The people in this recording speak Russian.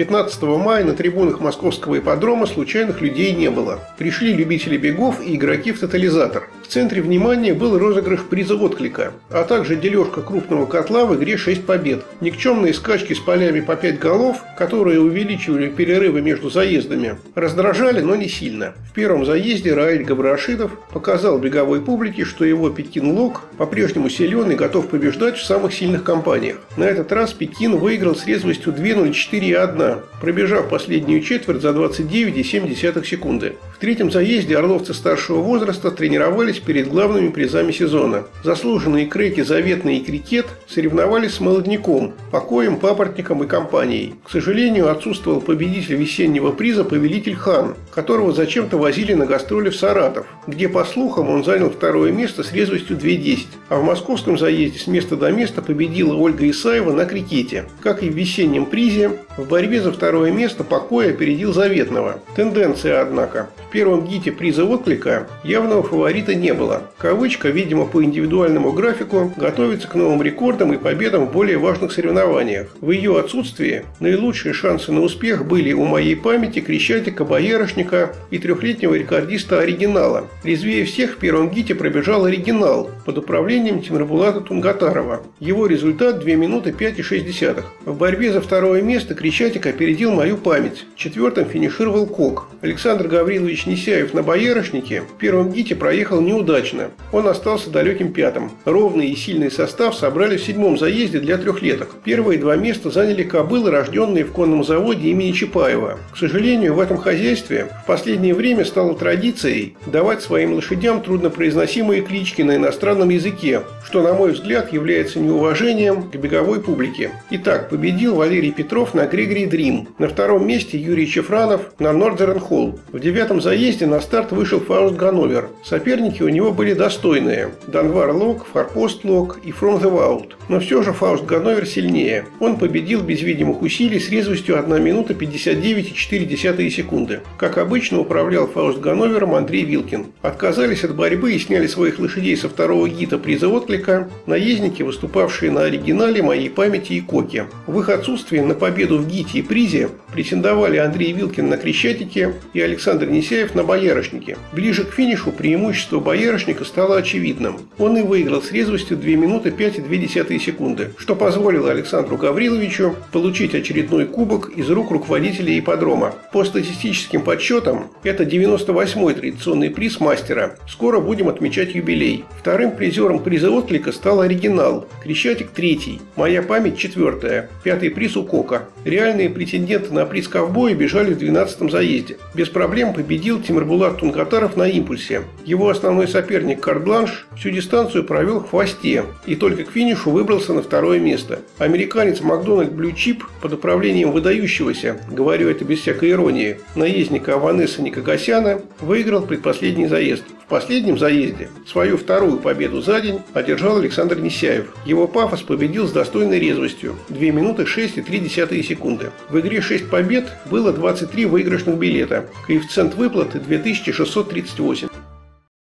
15 мая на трибунах московского ипподрома случайных людей не было. Пришли любители бегов и игроки в тотализатор. Центре внимания был розыгрыш приза отклика, а также дележка крупного котла в игре 6 побед. Никчемные скачки с полями по 5 голов, которые увеличивали перерывы между заездами, раздражали, но не сильно. В первом заезде Раиль Габрашидов показал беговой публике, что его Пекин Лог по-прежнему силен и готов побеждать в самых сильных компаниях. На этот раз Пекин выиграл с резвостью 2.04,1, пробежав последнюю четверть за 29,7 секунды. В третьем заезде орловцы старшего возраста тренировались перед главными призами сезона. Заслуженные креки «Заветный» и «Крикет» соревновались с «Молодняком», «Покоем», «Папоротником» и компанией. К сожалению, отсутствовал победитель весеннего приза «Повелитель Хан», которого зачем-то возили на гастроли в Саратов, где, по слухам, он занял второе место с резвостью 2.10. А в московском заезде с места до места победила Ольга Исаева на крикете. Как и в весеннем призе, в борьбе за второе место покоя опередил Заветного. Тенденция, однако. В первом гите приза отклика явного фаворита не было. Кавычка, видимо, по индивидуальному графику, готовится к новым рекордам и победам в более важных соревнованиях. В ее отсутствии наилучшие шансы на успех были у моей памяти Крещатика, Боярышника и трехлетнего рекордиста Оригинала. Резвее всех в первом гите пробежал Оригинал под управлением Тимрабулата Тунгатарова. Его результат 2 минуты 5,6. В борьбе за второе место Крещатик опередил мою память. Четвертым финишировал Кок. Александр Гаврилович Несяев на Боярышнике в первом гите проехал неудачно. Он остался далеким пятым. Ровный и сильный состав собрали в седьмом заезде для трехлеток. Первые два места заняли кобылы, рожденные в конном заводе имени Чапаева. К сожалению, в этом хозяйстве в последнее время стало традицией давать своим лошадям труднопроизносимые клички на иностранном языке, что, на мой взгляд, является неуважением к беговой публике. Итак, победил Валерий Петров на Грегори Дрим. На втором месте Юрий Чефранов на Нордерн Холл. В девятом заезде на старт вышел Фауст Ганновер. Соперники у него были достойные. Данвар Лок, Фарпост Лок и From the Wild. Но все же Фауст Ганновер сильнее. Он победил без видимых усилий с резвостью 1 минута 59,4 секунды. Как обычно управлял Фауст Ганновером Андрей Вилкин. Отказались от борьбы и сняли своих лошадей со второго гита приза отклика наездники, выступавшие на оригинале моей памяти и коке. В их отсутствии на победу в гите и призе претендовали Андрей Вилкин на Крещатике и Александр Несяев на Боярышнике. Ближе к финишу преимущество Боярышника стало очевидным. Он и выиграл с резвостью 2 минуты 5,2 секунды, что позволило Александру Гавриловичу получить очередной кубок из рук руководителя ипподрома. По статистическим подсчетам, это 98-й традиционный приз мастера. Скоро будем отмечать юбилей. Вторым призером приза отклика стал оригинал. Крещатик третий. Моя память четвертая. Пятый приз у Кока. Реальные претенденты на приз ковбоя бежали в 12-м заезде. Без проблем победил Тимирбулат Тунгатаров на импульсе. Его основной соперник Кардланш всю дистанцию провел в хвосте и только к финишу выбрался на второе место. Американец Макдональд Блючип под управлением выдающегося, говорю это без всякой иронии, наездника Аванеса Никогасяна выиграл предпоследний заезд. В последнем заезде свою вторую победу за день одержал Александр Несяев. Его пафос победил с достойной резвостью – 2 минуты 6,3 секунды. В игре 6 побед было 23 выигрышных билета. Коэффициент выплаты 2638.